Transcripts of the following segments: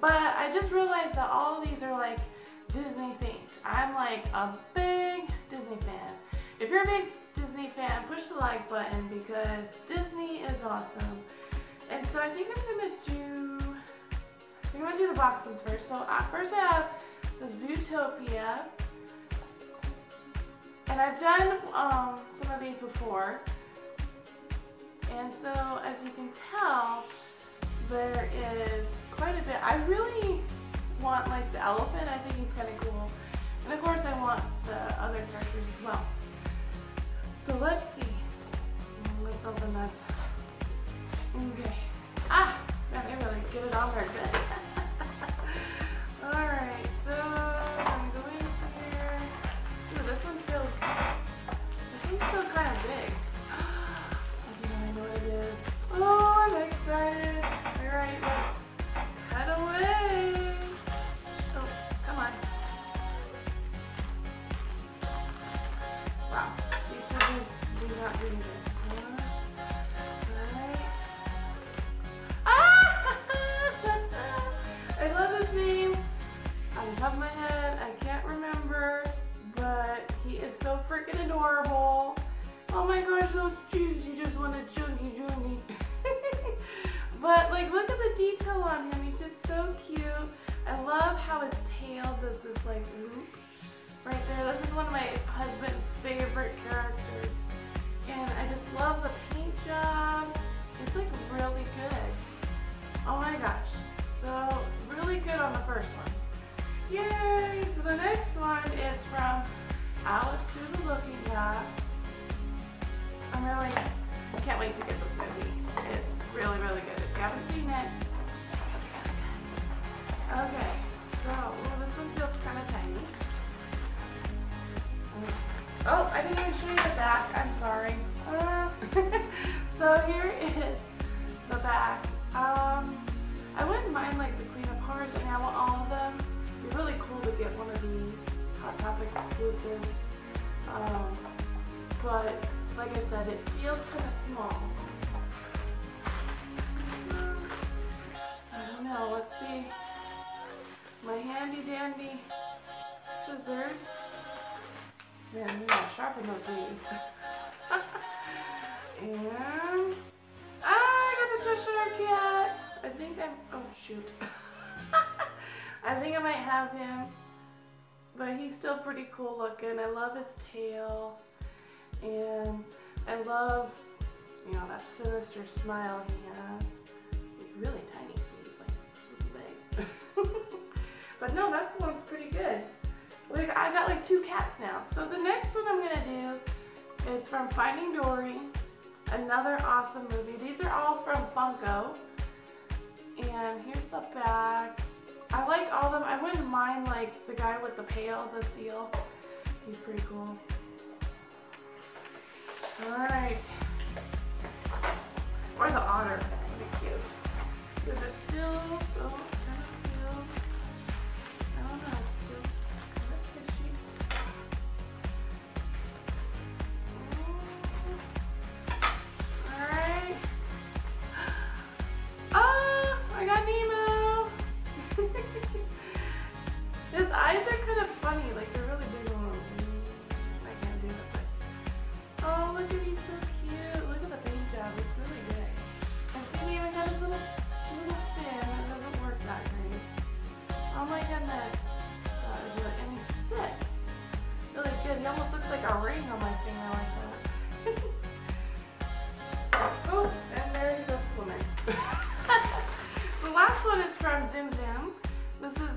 But I just realized that all these are like Disney themed. I'm like a big Disney fan. If you're a big Disney fan, push the like button because Disney is awesome. And so I think I'm gonna do, I'm gonna do the box ones first. So uh, first I have the Zootopia. And I've done um, some of these before. And so as you can tell, there is quite a bit. I really want like the elephant. I think he's kind of cool. And of course I want the other characters as well. So let's see. Let's open this. Okay. Ah! Maybe I'll get it on there good. Like, look at the detail on him. He's just so cute. I love how his tail does this like loop right there. This is one of my husband's favorite characters. And I just love the paint job. It's like really good. Oh my gosh. So really good on the first one. Yay! So the next one is from Alice Through the Looking Glass. I'm really, I can't wait to get this movie. It's really, really like the of Hearts and I want all of them. It'd be really cool to get one of these Hot Topic exclusives. Um, but like I said, it feels kind of small. I don't know. Let's see. My handy dandy scissors. Man, we gotta sharpen those things. and ah, I got the Cheshire Cat. I think I'm. Oh shoot. I think I might have him, but he's still pretty cool looking. I love his tail, and I love, you know, that sinister smile he has. He's really tiny, so he's like, big. but no, that one's pretty good. Like I got like two cats now. So the next one I'm gonna do is from Finding Dory. Another awesome movie. These are all from Funko. And here's the back. I like all of them. I wouldn't mind like the guy with the pail, the seal. He's pretty cool. Alright. Or the otter. Pretty cute. So this feels, oh,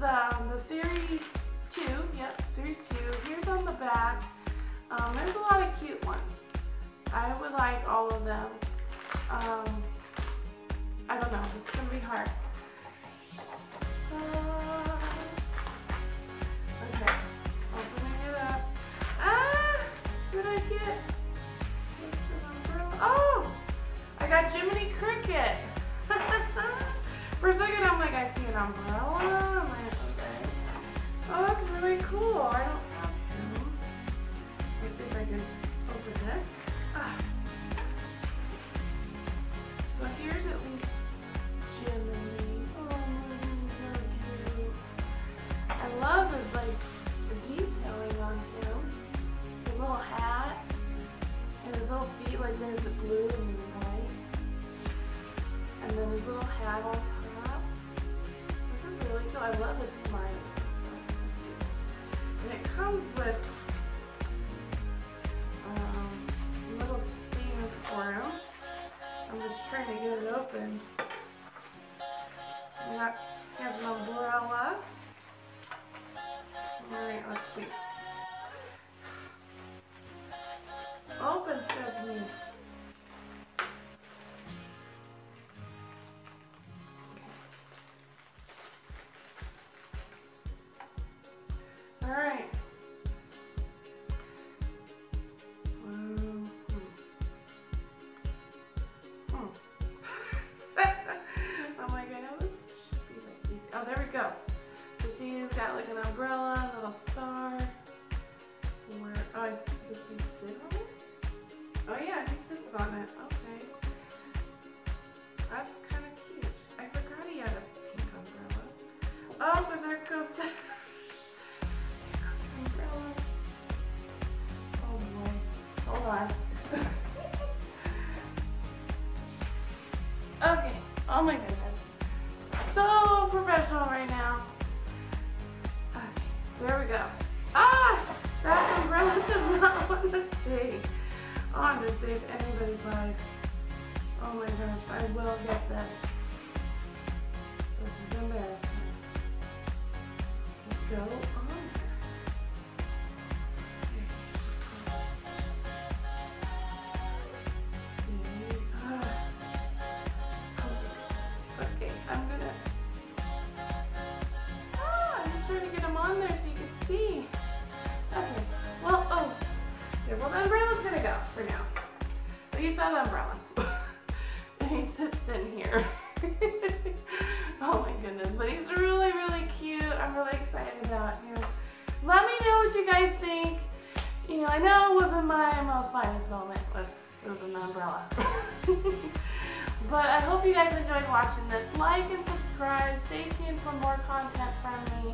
um, the series two. Yep, series two. Here's on the back. Um, there's a lot of cute ones. I would like all of them. Um, I don't know. This is gonna be hard. Uh, okay, opening it up. Ah, did I get? Oh, I got Jiminy Cricket. For a second, I'm like, I see an umbrella really cool. I don't have them. Let's see if I can open this. Ah. So here's at least Jiminy. Oh, so cute. I love his like the detailing on him. His little hat and his little feet, like there's a blue and white. And then his little hat on top. This is really cool. I love his smile. And it comes with um, a little stand for him. I'm just trying to get it open. Alright. Um, hmm. Easy. Oh, there we go. So see, he's got like an umbrella, a little star. Where, oh, does he sit on it? Oh yeah, he sits on it. Okay. That's kind of cute. I forgot he had a pink umbrella. Oh, and there goes the boy. Okay. Oh my goodness. So professional right now. Okay. There we go. Ah! That umbrella does not want to stay on to save anybody's life. Oh my gosh, I will get this. This is embarrassing. Let's go there so you can see. Okay, well, oh. Okay, well, the umbrella's gonna go for now. But you saw the umbrella. and he sits in here. oh my goodness, but he's really, really cute. I'm really excited about him. Let me know what you guys think. You know, I know it wasn't my most finest moment with, with an umbrella. but I hope you guys enjoyed watching this. Like and subscribe. Stay tuned for more content from me.